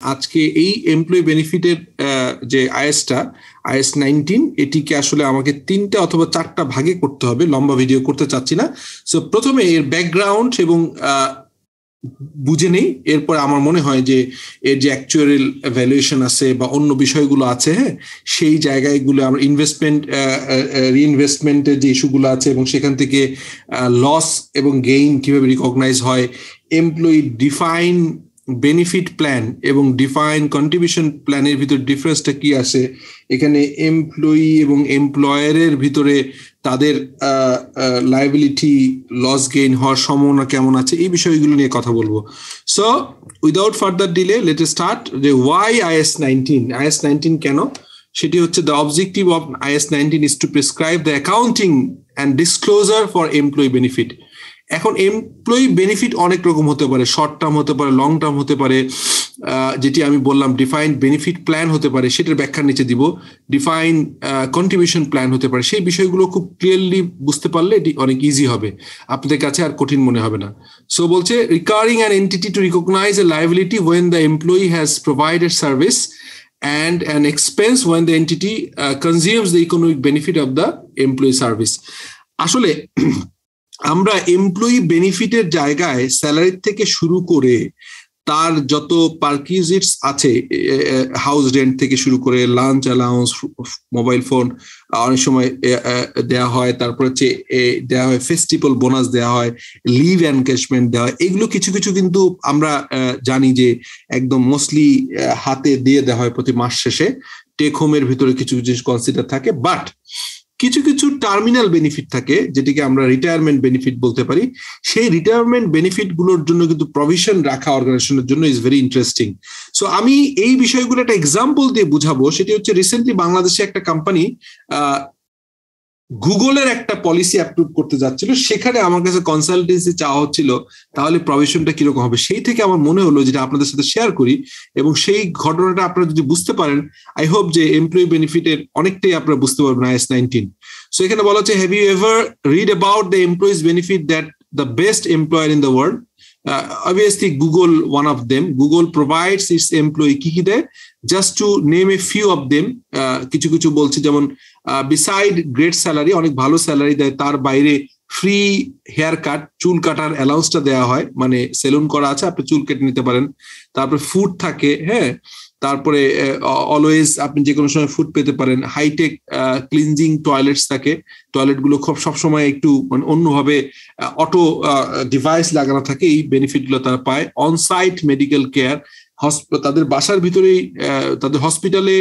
আজকে এই এমপ্লয়ি বেনিফিটের যে আইএসটা, আইএস নাইনটিন এটিকে আসলে আমাকে তিনটা অথবা চারটা ভাগে করতে হবে। লম্বা ভিডিও করতে চাচ্ছি না। সো প্রথমে এর ব্যাকগ্রাউন্ড এবং বুঝে নেই। এরপর আমার মনে হয় যে এর যে অ্যাকচুয়াল ভ্যালুয়েশন আছে বা অন্য বিষয়গুলো আছে হ্যাঁ সেই জায়গাগুলো আমরা ইনভেস্টমেন্ট রিইনভেস্টমেন্টের যে ইস্যুগুলো আছে এবং সেখান থেকে লস এবং গেইন কীভাবে রিকগনাইজ হয় এমপ্লয়ি ডিফাইন বেনিফিট প্ল্যান এবং ডিফাইন কন্ট্রিবিউশন প্ল্যানের ভিতর ডিফারেন্সটা কি আছে? এখানে এমপ্লয়ি এবং এমপ্লয়ারের ভিতরে তাদের লাইবিলিটি লস গেইন হওয়ার সম্ভাবনা কেমন আছে? এই বিষয়গুলো নিয়ে কথা বলব। So without further delay let start যে why IAS nineteen IAS nineteen কেন? সেটি হচ্ছে the objective of IAS nineteen is to prescribe the accounting and disclosure for employee benefit এখন এমপ্লয়ি বেনিফিট অনেক রকম হতে পারে শর্ট টার্ম হতে পারে লং টার্ম হতে পারে যেটি আমি বললাম ডিফাইন্ড বেনিফিট প্ল্যান হতে পারে সেটার ব্যাখ্যার নিচে দিব। ডিফাইন কন্ট্রিবিউশন প্ল্যান হতে পারে সেই বিষয়গুলো খুব ক্লিয়ারলি বুঝতে পারলে এটি অনেক ইজি হবে। আপনাদের কাছে আর কঠিন মনে হবে না। সো বলছে requiring an entity to recognise a liability when the employee has provided service an expense when the entity uh, consumes the economic benefit of the employee service. আসলে আমরা এমপ্লয়ি বেনিফিটের জায়গায় স্যালারি থেকে শুরু করে তার যত পার্কিউজিটস আছে হাউস রেন্ট থেকে শুরু করে লাঞ্চ অ্যালাউন্স মোবাইল ফোন অনেক সময় দেওয়া হয়, তারপর হচ্ছে দেওয়া হয় ফেস্টিভ্যাল বোনাস দেওয়া হয় লিভ এনগেজমেন্ট দেওয়া হয়, এগুলো কিছু কিছু কিন্তু আমরা জানি যে একদম মোস্টলি হাতে দিয়ে দেওয়া হয় প্রতি মাস শেষে টেক হোমের ভিতরে কিছু কিছু কনসিডার থাকে বাট কিছু কিছু টার্মিনাল বেনিফিট থাকে, যেটিকে আমরা রিটায়ারমেন্ট বেনিফিট বলতে পারি। সেই রিটায়ারমেন্ট বেনিফিটগুলোর জন্য কিন্তু প্রভিশন রাখা অর্গানাইজেশনের জন্য ইজ ভেরি ইন্টারেস্টিং সো আমি এই বিষয়গুলো একটা এক্সাম্পল দিয়ে বুঝাবো। সেটি হচ্ছে রিসেন্টলি বাংলাদেশে একটা কোম্পানি গুগলের একটা পলিসি অ্যাপ্রুভ করতে যাচ্ছিল, সেখানে আমার কাছে কনসালটেন্সি চাওয়া হচ্ছিল, তাহলে প্রভিশনটা কীরকম হবে? সেই থেকে আমার মনে হলো যেটা আপনাদের সাথে শেয়ার করি, এবং সেই ঘটনাটা আপনারা যদি বুঝতে পারেন আই হোপ যে এমপ্লয়ি বেনিফিটের অনেকটাই আপনারা বুঝতে পারবেন আইএস নাইনটিন সো এখানে বলা হচ্ছে have you ever read about the employees benefit that the best employer in the world obviously, google one of them. Google provides its employee কি কি দেয় just to name a few of them কিছু কিছু বলছে, যেমন beside great salary অনেক ভালো salary দেয়, তার বাইরে ফ্রি হেয়ার কাট চুল কাটার অ্যালাউন্সটা দেওয়া হয় মানে সেলুন করা আছে, আপনি চুল কেটে নিতে পারেন। তারপরে ফুড থাকে হ্যাঁ? তারপরে অলওয়েজ আপনি যে কোনো সময় ফুড পেতে পারেন। হাইটেক ক্লিনজিং টয়লেটস থাকে। টয়লেটগুলো খুব সবসময় একটু মানে অন্যভাবে অটো ডিভাইস লাগানো থাকে, এই বেনিফিটগুলো তারা পায়। অনসাইট মেডিকেল কেয়ার তাদের বাসার ভিতরেই তাদের হসপিটালে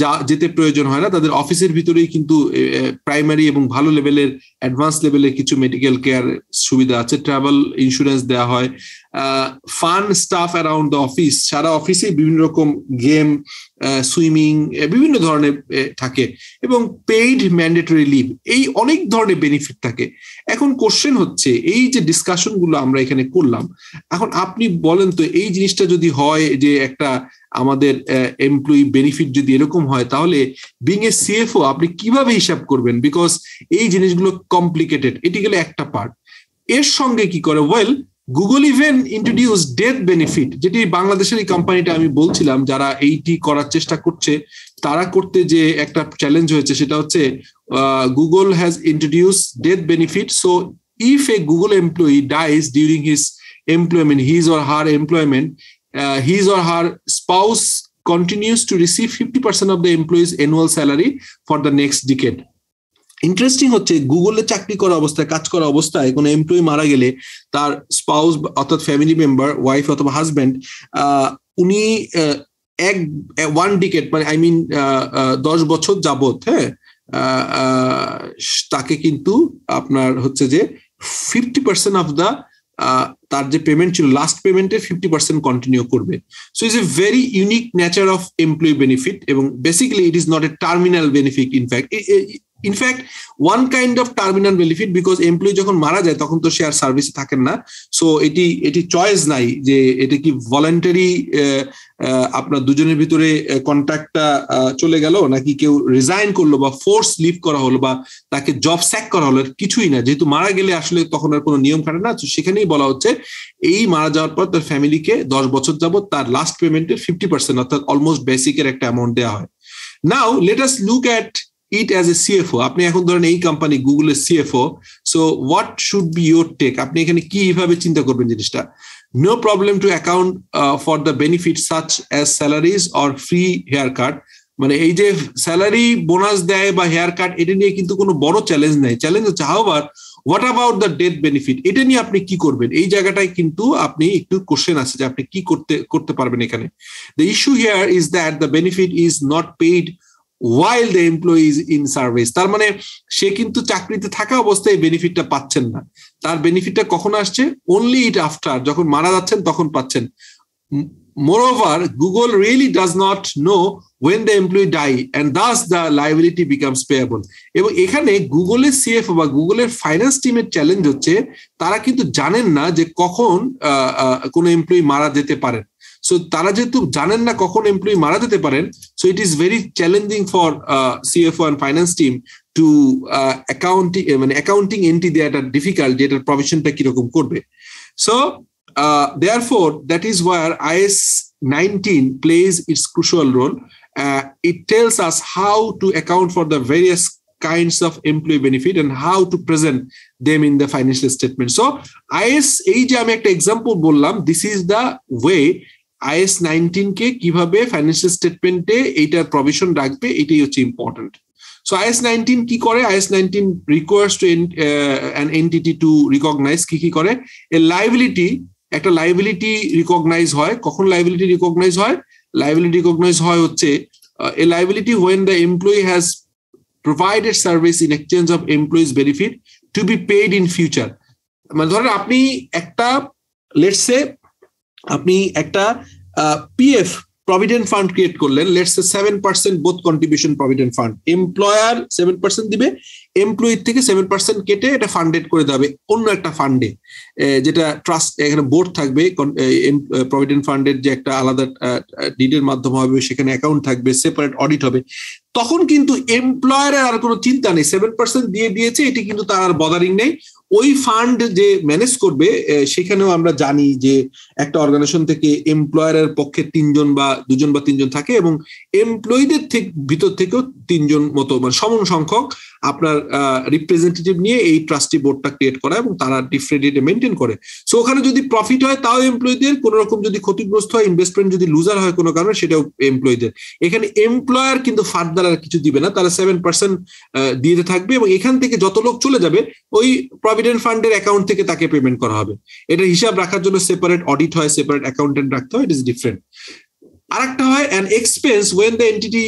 যা যেতে প্রয়োজন হয় না। তাদের অফিসের ভিতরেই কিন্তু প্রাইমারি এবং ভালো লেভেলের অ্যাডভান্স লেভেলের কিছু মেডিকেল কেয়ার সুবিধা আছে। ট্রাভেল ইন্স্যুরেন্স দেওয়া হয়। Fun stuff around the office সারা অফিসে বিভিন্ন রকম গেম সুইমিং বিভিন্ন ধরনের থাকে এবং পেইড ম্যান্ডেটরি লিভ এই অনেক ধরনের বেনিফিট থাকে। এখন কোশ্চেন হচ্ছে, এই যে ডিসকাশনগুলো আমরা এখানে করলাম, এখন আপনি বলেন তো, এই জিনিসটা যদি হয় যে একটা আমাদের এমপ্লয়ি বেনিফিট যদি এরকম হয়, তাহলে বিং এ সিএফও আপনি কীভাবে হিসাব করবেন? বিকজ এই জিনিসগুলো কমপ্লিকেটেড এটি গেলে একটা পার্ট এর সঙ্গে কি করে? Well Google even introduce death benefit যেটি বাংলাদেশের এই কোম্পানিটা আমি বলছিলাম, যারা এইটি করার চেষ্টা করছে, তারা করতে যে একটা চ্যালেঞ্জ হয়েছে, সেটা হচ্ছে Google has introduce death benefit so if a Google employee dies during his employment his or her employment uh, his or her spouse continues to receive 50% of the employee's annual salary for the next decade. Interesting হচ্ছে গুগলে চাকরি করা অবস্থায় কাজ করা অবস্থায় কোনো employee মারা গেলে তার স্পাউস অর্থাৎ ফ্যামিলি মেম্বার ওয়াইফ অথবা হাজব্যান্ড উনি এক ওয়ান ডিকেট মানে আই মিন দশ বছর যাবত হ্যাঁ তাকে কিন্তু আপনার হচ্ছে যে ফিফটি পার্সেন্ট অফ দ্য তার যে পেমেন্ট ছিল লাস্ট পেমেন্টের ফিফটি পার্সেন্ট কন্টিনিউ করবে। So is a very unique nature of employee benefit এবং basically it is not a terminal benefit in fact in fact one kind of terminal benefit because employee যখন মারা যায়, তখন তো সে আর সার্ভিসে থাকেন না। সো এটি এটি চয়েস নাই যে এটা কি ভলেন্টারি আপনার দুজনের ভিতরে কন্ট্রাক্টটা চলে গেল, নাকি কেউ রিজাইন করল বা ফোর্স লিভ করা হলো বা তাকে জব স্যাক করা হলো, কিছুই না। যেহেতু মারা গেলে আসলে তখন আর কোনো নিয়ম খাটে না, তো সেখানেই বলা হচ্ছে, এই মারা যাওয়ার পর তার ফ্যামিলিকে দশ বছর যাবত তার লাস্ট পেমেন্টের ফিফটি পার্সেন্ট অর্থাৎ অলমোস্ট বেসিকের একটা অ্যামাউন্ট দেওয়া হয়। Now let us look at it as a CFO আপনি এখন ধরেন এই কোম্পানি গুগলের CFO so what should be your take আপনি এখানে কীভাবে চিন্তা করবেন জিনিসটা? No problem to account for the benefit such as salaries or free haircut মানে এই যে স্যালারি বোনাস দেয় বা হেয়ার কাট এটা নিয়ে কিন্তু কোনো বড় চ্যালেঞ্জ নাই। চ্যালেঞ্জ হচ্ছে however what about the death benefit এটা নিয়ে আপনি কি করবেন? এই জায়গাটায় কিন্তু আপনি একটু কোশ্চেন আছে যে আপনি কি করতে করতে পারবেন এখানে। The issue here is that the benefit is not paid while the employees in service তার মানে সে কিন্তু চাকরিতে থাকা অবস্থায় বেনিফিটটা পাচ্ছেন না। তার বেনিফিটটা কখন আসছে? অনলি ইট আফটার যখন মারা যাচ্ছেন তখন পাচ্ছেন। Moreover Google really does not know when the employee die and thus the liability becomes payable এবং এখানে গুগলের সিএফ বা গুগলের ফাইন্যান্স টিমের চ্যালেঞ্জ হচ্ছে, তারা কিন্তু জানেন না যে কখন কোনো এমপ্লয়ি মারা যেতে পারেন। সো তারা যেহেতু জানেন না কখন এমপ্লয়ি মারা যেতে পারেন so it is very challenging for CFO and finance team to accounting মানে অ্যাকাউন্টিং এন্ট্রি দেওয়াটা ডিফিকাল্ট যে এটার প্রভিশনটা কীরকম করবে so Uh, therefore, that is where IS 19 plays its crucial role. Uh, it tells us how to account for the various kinds of employee benefit and how to present them in the financial statement. So, IS এই যে আমি একটা example বললাম this is the way IAS nineteen কে কীভাবে financial স্টেটমেন্টে এইটার provision রাখবে, এটাই হচ্ছে ইম্পর্টেন্ট সো আইএস নাইনটিন কি করে? IAS nineteen requires to an entity to recognise কি কি করে? এ লাইবিলিটি একটা লাইবিলিটি রিকগনাইজ হয়। কখন লাইবিলিটি রিকগনাইজ হয়? লাইবিলিটি রিকগনাইজ হয় হচ্ছে a liability when the employee has provided service in exchange of employees benefit to be paid in future মানে ধরেন আপনি একটা লেটসে আপনি একটা পিএফ প্রভিডেন্ট ফান্ড ক্রিয়েট করলেন let's seven percent both contribution provident fund employer seven percent দিবে এমপ্লয়ির থেকে সেভেন পার্সেন্ট কেটে এটা ফান্ডেড করে দেবে অন্য একটা ফান্ডে যেটা ট্রাস্ট এখানে বোর্ড থাকবে প্রভিডেন্ট ফান্ডের যে একটা আলাদা ডিডের মাধ্যমে হবে, সেখানে অ্যাকাউন্ট থাকবে সেপারেট অডিট হবে, তখন কিন্তু এমপ্লয়ারের আর কোনো চিন্তা নেই সেভেন পার্সেন্ট দিয়ে দিয়েছে, এটি কিন্তু তার আর বদারিং নেই ওই ফান্ড যে ম্যানেজ করবে সেখানেও আমরা জানি যে একটা অর্গানাইজেশন থেকে এমপ্লয়ারের পক্ষে তিনজন বা দুজন বা তিনজন থাকে এবং এমপ্লয়ীদের ভিতর থেকেও তিনজন মতো মানে সমন সংখ্যক আপনার রিপ্রেজেন্টেটিভ নিয়ে এই ট্রাস্টি বোর্ডটা ক্রিয়েট করা এবং তারা ডিফারেন্ট রেটে মেনটেন করে। সো ওখানে যদি প্রফিট হয়, তাও এমপ্লয়ীদের কোন রকম যদি ক্ষতিগ্রস্ত হয় ইনভেস্টমেন্ট যদি লুজার হয় কোনো কারণে, সেটাও এমপ্লয়ীদের এখানে এমপ্লয়ার কিন্তু ফার্দার আর কিছু দিবে না, তারা সেভেন পার্সেন্ট দিয়ে থাকবে এবং এখান থেকে যত লোক চলে যাবে, ওই প্রভিডেন্ট ফান্ডের অ্যাকাউন্ট থেকে তাকে পেমেন্ট করা হবে। এটা হিসাব রাখার জন্য সেপারেট অডিট হয় সেপারেট অ্যাকাউন্টেন্ট রাখতে হয় ইট ইস ডিফারেন্ট আরেকটা হয় an expense when the entity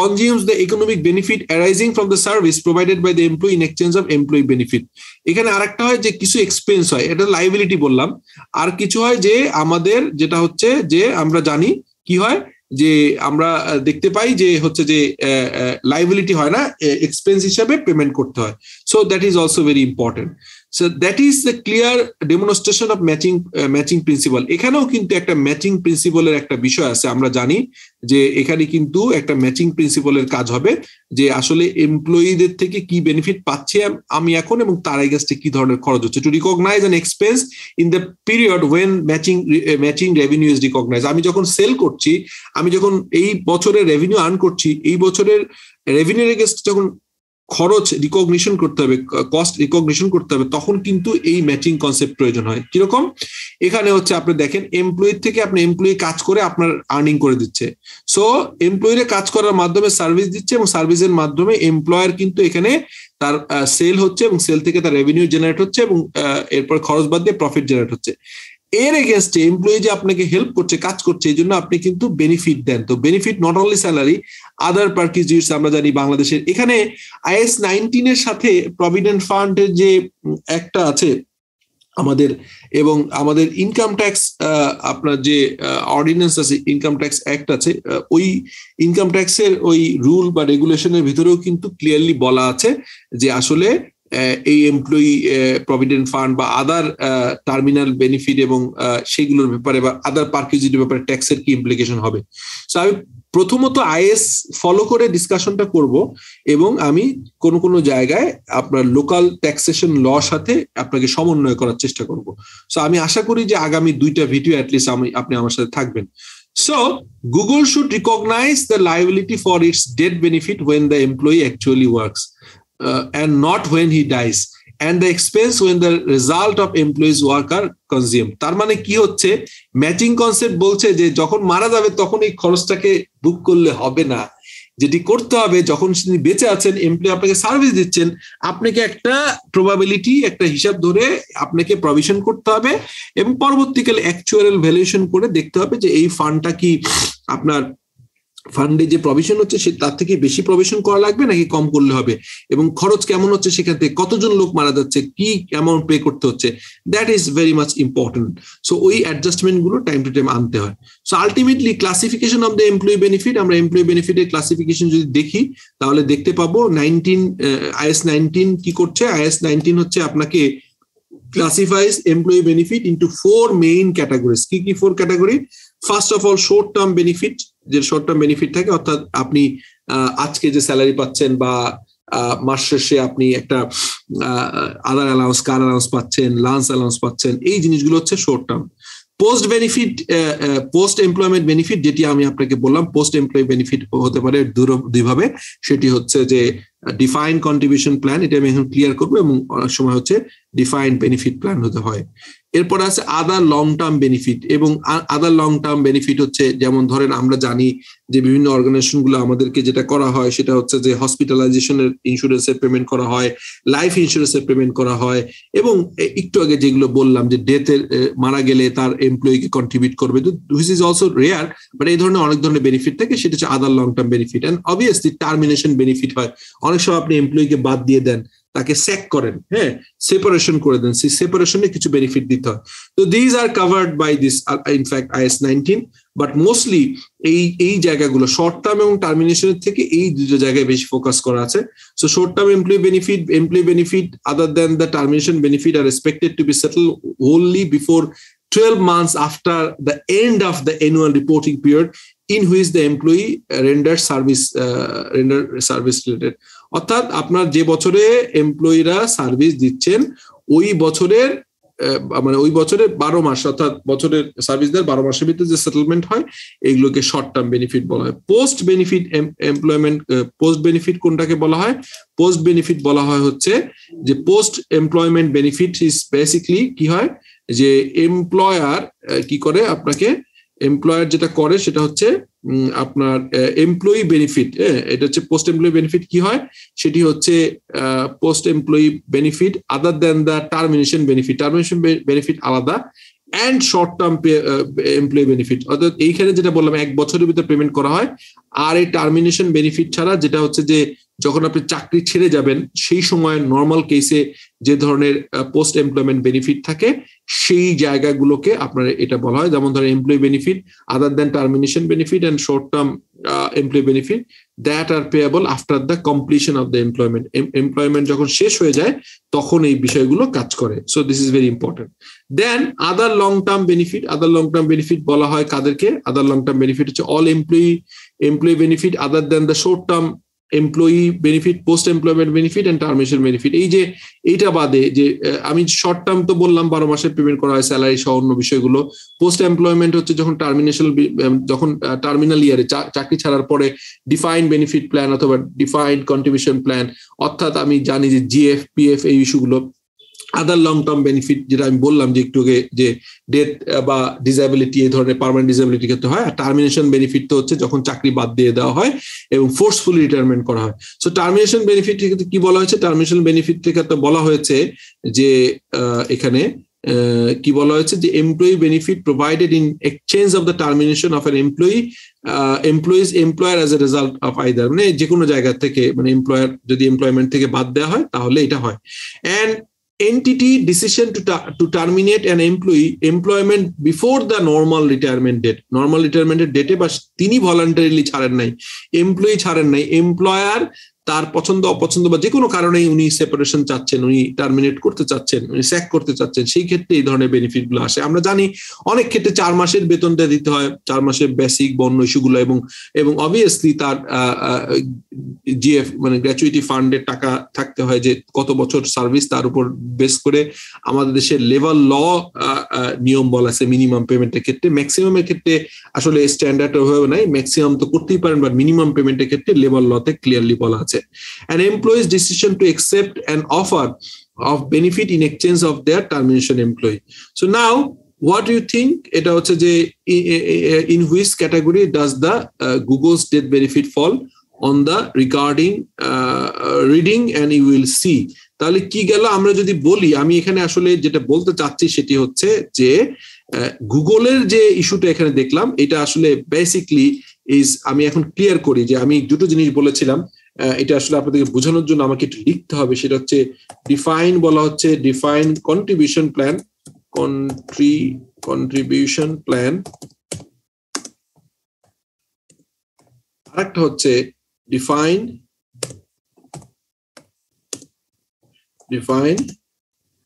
consumes the economic benefit arising from the service provided by the employee in exchange of employee benefit এখানে আরেকটা হয় যে কিছু এক্সপেন্স হয়, এটা লাইবিলিটি বললাম। আর কিছু হয় যে আমাদের, যেটা হচ্ছে যে আমরা জানি কি হয় যে আমরা দেখতে পাই যে হচ্ছে যে লাইবিলিটি হয় না এক্সপেন্স হিসাবে পেমেন্ট করতে হয়। So that is also very important so that is the clear demonstration of matching matching principle এখানেও কিন্তু একটা ম্যাচিং প্রিন্সিপালের একটা বিষয় আছে, আমরা জানি যে এখানে কিন্তু একটা ম্যাচিং প্রিন্সিপালের কাজ হবে, যে আসলে এমপ্লয়ীদের থেকে কি বেনিফিট পাচ্ছি আমি এখন এবং তার এগেস্টে কি ধরনের খরচ হচ্ছে। To recognise an expense in the period when matching matching revenue is recognise আমি যখন সেল করছি, আমি যখন এই বছরের রেভিনিউ আর্ন করছি, এই বছরের রেভিনিউ এগেস্ট যখন খরচ রিকগনিশন করতে হবে কস্ট রিকগনিশন করতে হবে, তখন কিন্তু এই ম্যাচিং কনসেপ্ট প্রয়োজন হয়। কীরকম? এখানে হচ্ছে আপনি দেখেন এমপ্লয়ি থেকে আপনি এমপ্লয়ি কাজ করে আপনার আর্নিং করে দিচ্ছে। সো এমপ্লয়িরা কাজ করার মাধ্যমে সার্ভিস দিচ্ছে এবং সার্ভিসের মাধ্যমে এমপ্লয়ার কিন্তু এখানে তার সেল হচ্ছে এবং সেল থেকে তার রেভিনিউ জেনারেট হচ্ছে এবং এরপর খরচ বাদ দিয়ে প্রফিট জেনারেট হচ্ছে। এর এগেনস্টে এমপ্লয়ি যে আপনাকে হেল্প করছে, কাজ করছে, এই জন্য আপনি কিন্তু বেনিফিট দেন। তো benefit not only salary other perks আমরা জানি বাংলাদেশের, এখানে আইএস নাইনটিনের সাথে প্রভিডেন্ট ফান্ডের যে একটা আছে আমাদের এবং আমাদের ইনকাম ট্যাক্স আপনার যে অর্ডিন্যান্স আছে ইনকাম ট্যাক্স অ্যাক্ট আছে ওই ইনকাম ট্যাক্সের ওই রুল বা রেগুলেশনের ভিতরেও কিন্তু ক্লিয়ারলি বলা আছে যে আসলে এই এমপ্লয়ি প্রভিডেন্ট ফান্ড বা আদার টার্মিনাল বেনিফিট এবং সেগুলোর ব্যাপারে বা আদার পার্কিউজিটির ব্যাপারে ট্যাক্সের কি ইমপ্লিকেশন হবে? সো আমি প্রথমত আইএস ফলো করে ডিসকাশনটা করব এবং আমি কোন কোন জায়গায় আপনার লোকাল ট্যাক্সেশন ল সাথে আপনাকে সমন্বয় করার চেষ্টা করব। সো আমি আশা করি যে আগামী দুইটা ভিডিও অ্যাটলিস্ট আমি, আপনি আমার সাথে থাকবেন। So Google should recognise the liability for its death benefit when the employee actually works and not when he dies and the expense when the result of employees work are consume তার মানে কি হচ্ছে? Matching concept বলছে যে যখন মারা যাবে তখন এই খরচটাকে বুক করলে হবে না। যেটি করতে হবে, যখন তিনি বেঁচে আছেন এমপ্লয় আপনাকে সার্ভিস দিচ্ছেন, আপনাকে একটা প্রবাবিলিটি একটা হিসাব ধরে আপনাকে প্রভিশন করতে হবে এবং পরবর্তীকালে অ্যাকচুয়াল ভ্যালুয়েশন করে দেখতে হবে যে এই ফান্ডটা কি আপনার ফান্ডে যে প্রভিশন হচ্ছে, সে তার থেকে বেশি প্রভিশন করা লাগবে নাকি কম করলে হবে? এবং খরচ কেমন হচ্ছে সেখান থেকে কতজন লোক মারা যাচ্ছে, কি অ্যামাউন্ট পে করতে হচ্ছে? That is very much important so ওই অ্যাডজাস্টমেন্টগুলো টাইম টু টাইম আনতে হয়। So ultimately classification of the employee benefit আমরা এমপ্লয়ি বেনিফিটের ক্লাসিফিকেশন যদি দেখি, তাহলে দেখতে পাবো নাইনটিন আইএস নাইনটিন কি করছে? আইএস নাইনটিন হচ্ছে আপনাকে classifies employee benefit into four main categories কি কি four category first of all short term benefit যে শর্ট টার্ম বেনিফিট থাকে, অর্থাৎ আপনি আজকে যে স্যালারি পাচ্ছেন বা মাস শেষে আপনি একটা আদার অ্যালাউন্স কার অ্যালাউন্স পাচ্ছেন লাঞ্চ অ্যালাউন্স পাচ্ছেন, এই জিনিসগুলো হচ্ছে short term post benefit post employment benefit যেটি আমি আপনাকে বললাম পোস্ট এমপ্লয় বেনিফিট হতে পারে দুইভাবে। সেটি হচ্ছে যে ডিফাইন কন্ট্রিবিউশন প্ল্যান এটা আমি এখন ক্লিয়ার করব এবং অনেক সময় হচ্ছে ডিফাইন বেনিফিট প্ল্যান হতে হয়। এরপর আছে আদার লং টার্ম বেনিফিট এবং আদার লং টার্ম বেনিফিট হচ্ছে যেমন ধরেন আমরা জানি যে বিভিন্ন অর্গানাইজেশনগুলো আমাদেরকে যেটা করা হয় সেটা হচ্ছে যে হসপিটালাইজেশনের ইন্স্যুরেন্সের পেমেন্ট করা হয় লাইফ ইন্স্যুরেন্সের পেমেন্ট করা হয় এবং একটু আগে যেগুলো বললাম যে ডেথের মারা গেলে তার এমপ্লয়িকে কন্ট্রিবিউট করবে। Which is also rare but এই ধরনের অনেক ধরনের বেনিফিট থাকে, সেটা হচ্ছে other long term benefit and obviously termination benefit হয়। অনেক সময় আপনি এমপ্লয়িকে বাদ দিয়ে দেন তাকে স্যাক করেন হ্যাঁ? সেপারেশন করে দেন সেই সেপারেশনে কিছু বেনিফিট দিতে হয়। তো these are covered by this in fact IAS nineteen but mostly এই এই জায়গাগুলো শর্ট টার্ম এবং টার্মিনেশনের থেকে এই দুটো জায়গায় বেশি ফোকাস করা আছে। So short term employee benefit employee benefit other than the termination benefit are expected to be settle only before 12 months after the end of the annual reporting period in which employee render service uh, render service related. অর্থাৎ আপনার যে বছরে এমপ্লয়িরা service দিচ্ছেন, ওই বছরের মানে ওই বছরের বারো মাস, অর্থাৎ বছরের সার্ভিস দেওয়ার বারো মাসের ভিতরে যে সেটেলমেন্ট হয়, এগুলোকে শর্ট টার্ম বেনিফিট বলা হয়। Post benefit employment post benefit কোনটাকে বলা হয়? পোস্ট বেনিফিট বলা হয় হচ্ছে যে post employment benefit is basically কি হয়? যে এমপ্লয়ার কি করে আপনাকে? এমপ্লয়ার যেটা করে সেটা হচ্ছে আপনার এমপ্লয়ি বেনিফিট এটা হচ্ছে পোস্ট এমপ্লয়ি বেনিফিট কি হয়? সেটি হচ্ছে post employee benefit other than the termination benefit termination benefit আলাদা। And short term employ benefit অর্থাৎ এইখানে যেটা বললাম, এক বছরের ভিতরে পেমেন্ট করা হয়, আর এই টার্মিনেশন বেনিফিট ছাড়া যেটা হচ্ছে যে, যখন আপনি চাকরি ছেড়ে যাবেন, সেই সময় নর্মাল কেসে যে ধরনের পোস্ট এমপ্লয়মেন্ট বেনিফিট থাকে, সেই জায়গাগুলোকে আপনার এটা বলা হয়। যেমন ধরেন employee benefit other than termination benefit and short term employee benefit that are after after the completion of employment. Employment employment যখন শেষ হয়ে যায়, তখন এই বিষয়গুলো কাজ করে। So this is very important then other long term benefit other long term benefit বলা হয় কাদেরকে। আদার লং টার্ম বেনিফিট হচ্ছে all employee employee benefit other than the short term employee benefit post employment benefit and termination benefit এই যে এইটা বাদে যে আমি শর্ট টার্ম তো বললাম, বারো মাসের পেমেন্ট করা হয় স্যালারি সহ অন্য বিষয়গুলো। পোস্ট এমপ্লয়মেন্ট হচ্ছে যখন টার্মিনেশন যখন টার্মিনাল ইয়ারে চাকরি ছাড়ার পরে ডিফাইন্ড বেনিফিট প্ল্যান অথবা ডিফাইন্ড কন্ট্রিবিউশন প্ল্যান অর্থাৎ আমি জানি যে জিএফ পিএফ এই ইস্যুগুলো আদার লং টার্ম বেনিফিট যেটা আমি বললাম যে একটু যে ডেথ বা ডিসেবিলিটি এই ধরনের পারমানেন্ট ডিসেবিলিটি ক্ষেত্রে হয়, আর টার্মিনেশন বেনিফিট তো হচ্ছে যখন চাকরি বাদ দিয়ে দেওয়া হয় এবং ফোর্সফুলি রিটায়ারমেন্ট করা হয়। সো টার্মিনেশন বেনিফিট ক্ষেত্রে কি বলা হয়েছে? টার্মিনেশন বেনিফিট তো বলা হয়েছে যে এখানে কি বলা হয়েছে? যে employee benefit provided in exchange of the termination of an employee employees employer as a result of either মানে যে কোনো জায়গা থেকে মানে এমপ্লয়ার যদি এমপ্লয়মেন্ট থেকে বাদ দেওয়া হয়, তাহলে এটা হয়। And entity decision to, to terminate an employee employment before the normal retirement date normal retirement date বা তিনি voluntarily ছাড়েন নাই এমপ্লয়ি ছাড়েন নাই এমপ্লয়ার তার পছন্দ, অপছন্দ বা যে কোনো কারণে উনি সেপারেশন চাচ্ছেন, উনি টার্মিনেট করতে চাচ্ছেন, উনি স্যাক করতে চাচ্ছেন, সেই ক্ষেত্রে এই ধরনের বেনিফিটগুলো আসে। আমরা জানি অনেক ক্ষেত্রে চার মাসের বেতনটা দিতে হয়, চার মাসের বেসিক বন্য ইস্যুগুলো এবং এবং অবভিয়াসলি তার জিএফ মানে গ্র্যাচুইটি ফান্ডের টাকা থাকতে হয় যে কত বছর সার্ভিস তার উপর বেস করে। আমাদের দেশের লেভেল ল নিয়ম বলা আছে মিনিমাম পেমেন্টের ক্ষেত্রে। ম্যাক্সিমামের ক্ষেত্রে আসলে স্ট্যান্ডার্ড ওভাবে নাই ম্যাক্সিমাম তো করতেই পারেন বাট মিনিমাম পেমেন্টের ক্ষেত্রে লেভেল লতে ক্লিয়ারলি বলা আছে। হচ্ছে an employee's decision to accept an offer of benefit in exchange of their termination employee so now what you think এটা হচ্ছে যে in which category does the Google's death benefit fall on the regarding reading and you will see তাহলে কি গেল? আমরা যদি বলি, আমি এখানে আসলে যেটা বলতে চাচ্ছি সেটি হচ্ছে যে গুগলের যে ইস্যুটা এখানে দেখলাম, এটা আসলে বেসিকলি ইজ আমি এখন ক্লিয়ার করি যে আমি দুটো জিনিস বলেছিলাম। এটা আসলে আপনাদেরকে বোঝানোর জন্য আমাকে একটু লিখতে হবে। সেটা হচ্ছে ডিফাইন বলা হচ্ছে define contribution plan contri contribution plan আরেকটা হচ্ছে ডিফাইন ডিফাইন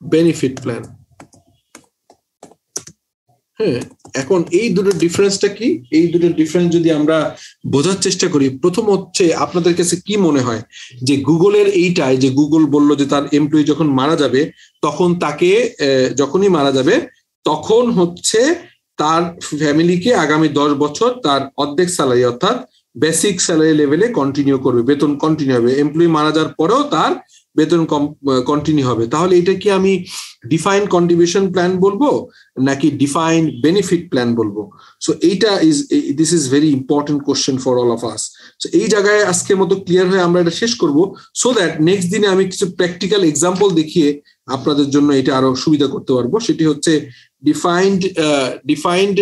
বেনিফিট প্ল্যান হ্যাঁ এখন এই দুটো ডিফারেন্সটা কি? এই দুটো ডিফারেন্স যদি আমরা বোঝার চেষ্টা করি, প্রথম হচ্ছে আপনাদের কাছে কি মনে হয়? যে গুগলের এইটাই, যে গুগল বলল যে তার এমপ্লয়ি যখন মারা যাবে, তখন তাকে যখনই মারা যাবে, তখন হচ্ছে তার ফ্যামিলিকে আগামী দশ বছর তার অর্ধেক স্যালারি অর্থাৎ বেসিক স্যালারি লেভেলে কন্টিনিউ করবে, বেতন কন্টিনিউ হবে। এমপ্লয়ি মারা যাওয়ার পরেও তার বেতন কন্টিনিউ হবে। তাহলে এটা কি আমি ডিফাইন কন্ট্রিবিউশন প্ল্যান বলব, নাকি ডিফাইন বেনিফিট প্ল্যান বলব? সো এইটা is this is very important question for all of us so এই জায়গায় আজকের মতো ক্লিয়ার হয়ে আমরা এটা শেষ করব সো দ্যাট নেক্সট দিনে আমি কিছু প্র্যাকটিক্যাল এক্সাম্পল দেখিয়ে আপনাদের জন্য এটা আরও সুবিধা করতে পারব। সেটি হচ্ছে ডিফাইন্ড ডিফাইন্ড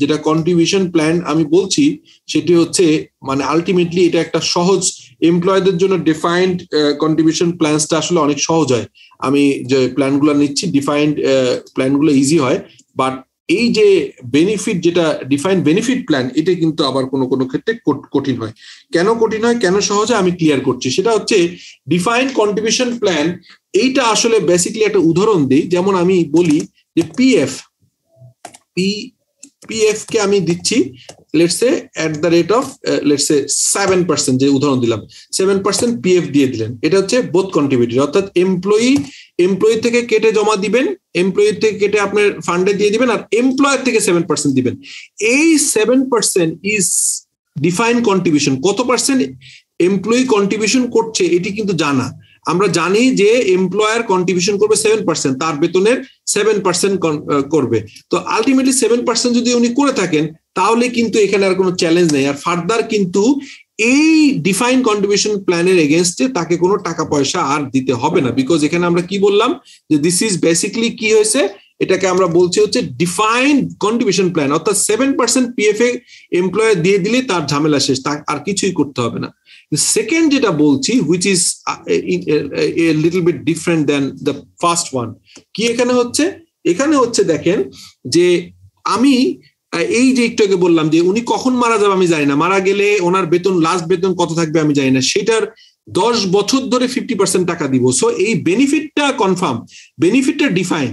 যেটা কন্ট্রিবিউশন প্ল্যান আমি বলছি, সেটি হচ্ছে মানে আলটিমেটলি এটা একটা সহজ এমপ্লয়ীদের জন্য ডিফাইন্ড কন্ট্রিবিউশন প্ল্যানসটা আসলে অনেক সহজ হয়। আমি যে প্ল্যানগুলো নিচ্ছি ডিফাইন্ড প্ল্যানগুলো ইজি হয়। বাট এই যে বেনিফিট যেটা ডিফাইন বেনিফিট প্ল্যান এটা কিন্তু আবার কোনো কোনো ক্ষেত্রে কঠিন হয়। কেন কঠিন হয়, কেন সহজে আমি ক্লিয়ার করছি। সেটা হচ্ছে ডিফাইন কন্ট্রিবিউশন প্ল্যান এইটা আসলে বেসিকলি একটা উদাহরণ দিই। যেমন আমি বলি যে পিএফ পি পিএফ কে আমি দিচ্ছি let's at the rate of let's seven percent যে উদাহরণ দিলাম সেভেন পার্সেন্ট পিএফ দিয়ে দিলেন। এটা হচ্ছে বোধ কন্ট্রিবিউটর অর্থাৎ এমপ্লয়ি এমপ্লয়ি থেকে কেটে জমা দিবেন এমপ্লয়ি থেকে কেটে আপনার ফান্ডে দিয়ে দিবেন, আর এমপ্লয়ার থেকে সেভেন পার্সেন্ট দিবেন। এই seven percent is define contribution কত পার্সেন্ট এমপ্লয়ি কন্ট্রিবিউশন করছে, এটি কিন্তু জানা। আমরা জানি যে এমপ্লয়ার কন্ট্রিবিউশন করবে সেভেন পার্সেন্ট তার বেতনের সেভেন পার্সেন্ট করবে। তো আলটিমেটলি সেভেন পার্সেন্ট যদি উনি করে থাকেন, তাহলে কিন্তু এখানে আর কোনো চ্যালেঞ্জ নেই। আর ফার্দার কিন্তু এই ডিফাইন কন্ট্রিবিউশন প্ল্যানের এগেনস্টে তাকে কোনো টাকা পয়সা আর দিতে হবে না। বিকজ এখানে আমরা কি বললাম? যে দিস ইজ বেসিকলি কি হয়েছে? এটাকে আমরা বলছি হচ্ছে ডিফাইন কন্ট্রিবিউশন প্ল্যান অর্থাৎ সেভেন পার্সেন্ট পিএফ এ এমপ্লয়ার দিয়ে দিলে তার ঝামেলা শেষ আর কিছুই করতে হবে না। সেকেন্ড যেটা বলছি which is little bit different than the first one কি এখানে হচ্ছে? এখানে হচ্ছে দেখেন যে আমি এই যে একটু আগে বললাম যে উনি কখন মারা যাবে আমি জানি না। মারা গেলে ওনার বেতন লাস্ট বেতন কত থাকবে আমি জানি না। সেটার দশ বছর ধরে ফিফটি পার্সেন্ট টাকা দিব। সো এই বেনিফিটটা confirm বেনিফিটটা define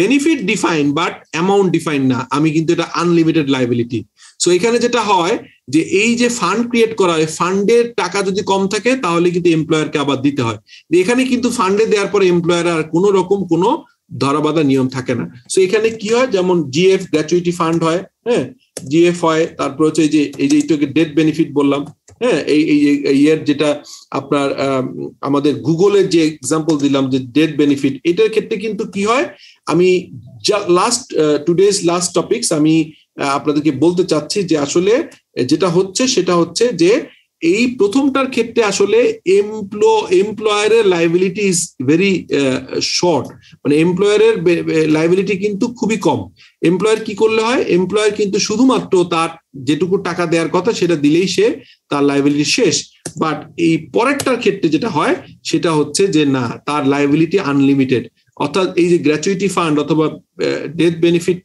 benefit define but amount define না। আমি কিন্তু এটা আনলিমিটেড লাইবিলিটি সো এখানে যেটা হয় যে এই যে ফান্ড ক্রিয়েট করা হয় ফান্ডের টাকা যদি কম থাকে, তাহলে কিন্তু এমপ্লয়ারকে আবার দিতে হয়। এখানে কিন্তু ফান্ডে দেওয়ার পরে এমপ্লয়ার আর কোনো রকম কোনো ধরাবাধা নিয়ম থাকে না। সো এখানে কি হয়? যেমন জিএফ গ্র্যাচুইটি ফান্ড হয় হ্যাঁ? জিএফ হয়, তারপর হচ্ছে এই যে এই যে এইটাকে ডেথ বেনিফিট বললাম হ্যাঁ? এই ইয়ের যেটা আপনার আমাদের গুগলের যে এক্সাম্পল দিলাম যে ডেথ বেনিফিট এটার ক্ষেত্রে কিন্তু কি হয়? আমি লাস্ট টুডেজ লাস্ট টপিকস আমি আপনাদেরকে বলতে চাচ্ছি যে আসলে যেটা হচ্ছে সেটা হচ্ছে যে এই প্রথমটার ক্ষেত্রে আসলে এমপ্লো এমপ্লয়ারের লাইবিলিটি ইজ ভেরি শর্ট মানে এমপ্লয়ারের লাইবিলিটি কিন্তু খুবই কম। এমপ্লয়ার কি করলে হয়? এমপ্লয়ার কিন্তু শুধুমাত্র তার যেটুকু টাকা দেওয়ার কথা সেটা দিলেই সে তার লাইবিলিটি শেষ। বাট এই পরেরটার ক্ষেত্রে যেটা হয়, সেটা হচ্ছে যে না, তার লাইবিলিটি আনলিমিটেড অর্থাৎ এই যে গ্র্যাচুইটি ফান্ড অথবা ডেথ বেনিফিট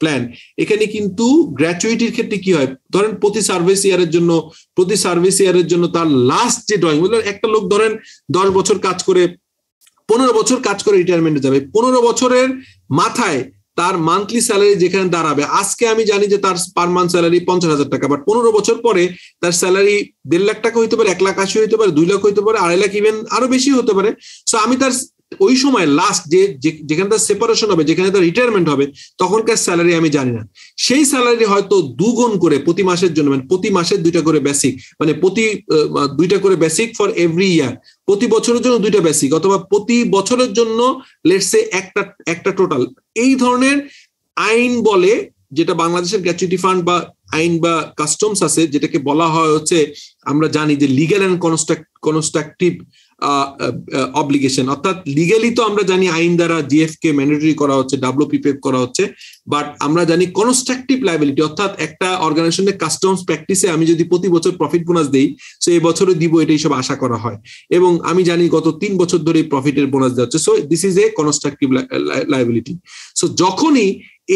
প্ল্যান এখানে কিন্তু গ্র্যাচুইটির ক্ষেত্রে কি হয়? ধরেন প্রতি সার্ভিস ইয়ারের জন্য, প্রতি সার্ভিস ইয়ারের জন্য তার লাস্ট যে ড্রয়িং একটা লোক ধরেন দশ বছর কাজ করে, পনেরো বছর কাজ করে রিটায়ারমেন্টে যাবে। পনেরো বছরের মাথায় তার মান্থলি স্যালারি যেখানে দাঁড়াবে, আজকে আমি জানি যে তার পার মান্থ স্যালারি পঞ্চাশ হাজার টাকা বাট পনেরো বছর পরে তার স্যালারি দেড় লাখ টাকা হইতে পারে, এক লাখ আশি হইতে পারে, দুই লাখ হইতে পারে, আড়াই লাখ ইভেন আরও বেশি হতে পারে। সো আমি তার ওই সময় লাস্ট যে যেখানে তার সেপারেশন হবে, যেখানে তার রিটায়ারমেন্ট হবে, তখনকার স্যালারি আমি জানি না। সেই স্যালারি হয়তো দুগুণ করে প্রতি মাসের জন্য মানে প্রতি মাসের দুইটা করে বেসিক মানে প্রতি দুইটা করে বেসিক ফর এভরি ইয়ার প্রতি বছরের জন্য দুইটা বেসিক অথবা প্রতি বছরের জন্য লেটসে একটা একটা টোটাল এই ধরনের আইন বলে, যেটা বাংলাদেশের গ্র্যাচুইটি ফান্ড বা আইন বা কাস্টমস আছে, যেটাকে বলা হয় হচ্ছে, আমরা জানি যে লিগাল অ্যান্ড কনস্ট্রাকটিভ অব্লিগেশন অর্থাৎ লিগালি তো আমরা জানি আইন দ্বারা জিএফ কে ম্যান্ডেটরি করা হচ্ছে ডাব্লিউপিপিএফ করা হচ্ছে বাট আমরা জানি কনস্ট্রাকটিভ লাইবিলিটি অর্থাৎ একটা অর্গানাইজেশনের কাস্টমস প্র্যাকটিসে আমি যদি প্রতি বছর প্রফিট বোনাস দিই সো এই বছরে দিব এটাই সব আশা করা হয়। এবং আমি জানি গত তিন বছর ধরে প্রফিটের বোনাস দেওয়া হচ্ছে so this is a constructive liability so যখনই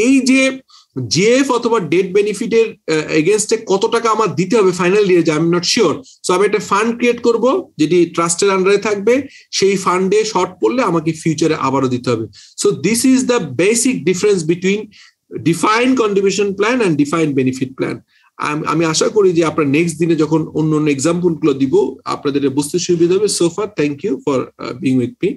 এই যে জিএফ অথবা ডেট বেনিফিটের এগেনস্টে কত টাকা আমার দিতে হবে final year I am not sure so আমি একটা ফান্ড ক্রিয়েট করব, যেটি ট্রাস্টের আন্ডারে থাকবে, সেই ফান্ডে শর্ট পড়লে আমাকে ফিউচারে আবারও দিতে হবে। So this is the basic difference between define contribution plan and define benefit plan আমি আশা করি যে আপনার নেক্সট দিনে যখন অন্য অন্য এক্সাম্পলগুলো দিব, আপনাদের বুঝতে সুবিধা হবে। So far thank you for being with me